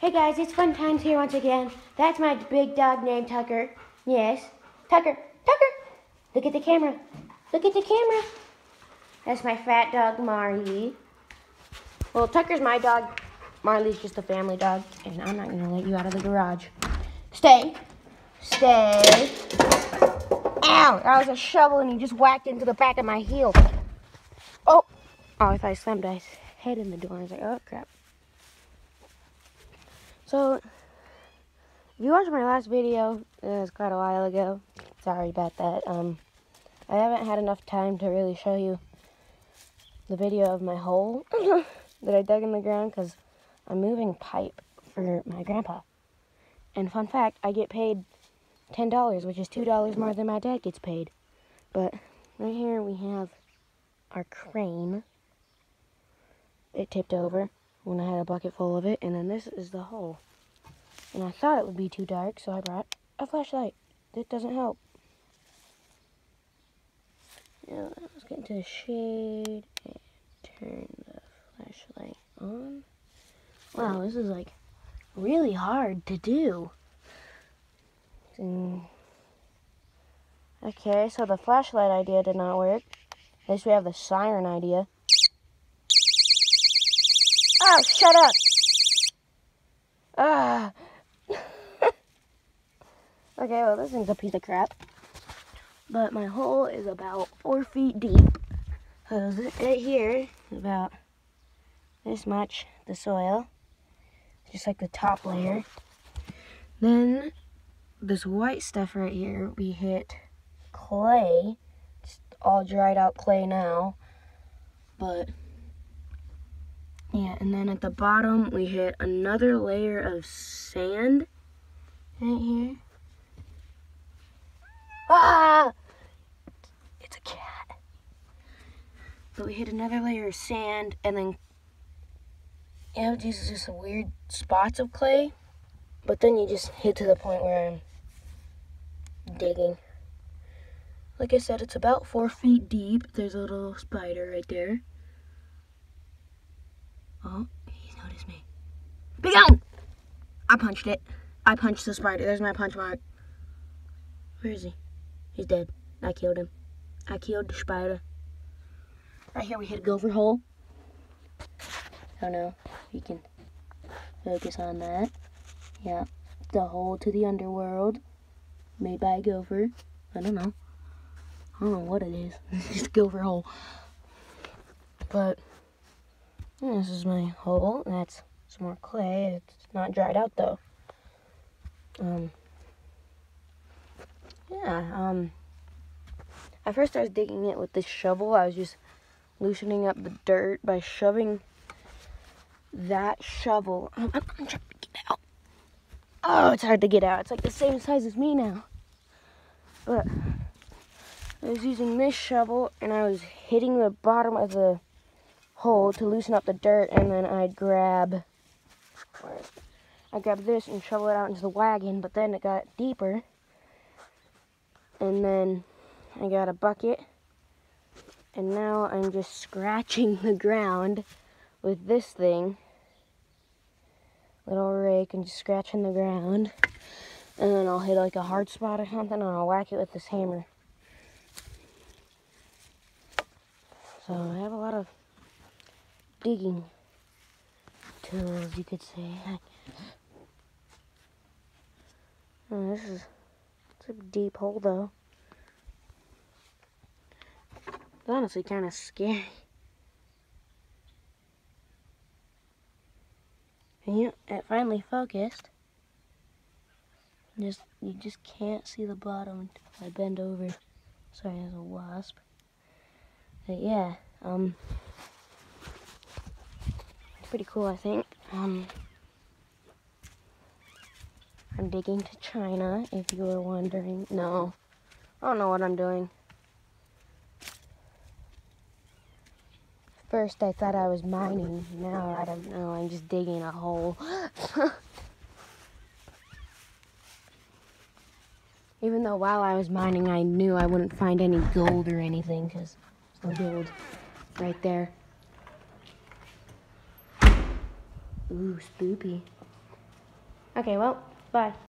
Hey guys, it's fun times here once again. That's my big dog named Tucker. Yes, Tucker, Tucker. Look at the camera. Look at the camera. That's my fat dog Marley. Well, Tucker's my dog. Marley's just a family dog, and I'm not gonna let you out of the garage. Stay. Stay. Ow! That was a shovel, and he just whacked into the back of my heel. Oh! Oh, I thought I slammed his head in the door. I was like, oh crap. So, if you watched my last video, it was quite a while ago. Sorry about that. Um, I haven't had enough time to really show you the video of my hole that I dug in the ground because I'm moving pipe for my grandpa. And fun fact, I get paid $10, which is $2 more than my dad gets paid. But right here we have our crane. It tipped over when I had a bucket full of it, and then this is the hole. And I thought it would be too dark, so I brought a flashlight. It doesn't help. Yeah, let's get into the shade and turn the flashlight on. Wow, this is like really hard to do. Hmm. Okay, so the flashlight idea did not work. At least we have the siren idea. Shut up! Ah. okay, well, this thing's a piece of crap. But my hole is about four feet deep. Because right here is about this much, the soil. Just like the top layer. Then this white stuff right here, we hit clay. It's all dried out clay now. But, yeah, and then at the bottom, we hit another layer of sand right here. Ah! It's a cat. But we hit another layer of sand, and then, you know, these just weird spots of clay. But then you just hit to the point where I'm digging. Like I said, it's about four feet deep. There's a little spider right there. Oh, he's noticed me. Be gone! I punched it. I punched the spider. There's my punch mark. Where is he? He's dead. I killed him. I killed the spider. Right here we hit a gopher hole. Know if you can focus on that. Yeah, the hole to the underworld made by a gopher. I don't know. I don't know what it is. It's a gopher hole. But yeah, this is my hole. That's some more clay. It's not dried out though. Um. Yeah. Um. At first, I was digging it with this shovel. I was just loosening up the dirt by shoving that shovel. I'm, I'm trying to get out. Oh, it's hard to get out. It's like the same size as me now. But I was using this shovel and I was hitting the bottom of the hole to loosen up the dirt and then I'd grab I grab this and shovel it out into the wagon, but then it got deeper. And then I got a bucket. And now I'm just scratching the ground with this thing little rake and just scratching the ground. And then I'll hit like a hard spot or something and I'll whack it with this hammer. So I have a lot of digging tools, you could say. Oh, this is it's a deep hole though. It's honestly kind of scary. And you, it finally focused. Just you just can't see the bottom until I bend over. Sorry, there's a wasp. But yeah, um, pretty cool, I think. Um, I'm digging to China, if you were wondering. No, I don't know what I'm doing. First, I thought I was mining. Now, I don't know. I'm just digging a hole. Even though while I was mining, I knew I wouldn't find any gold or anything, because there's no gold right there. Ooh, spoopy. Okay, well, bye.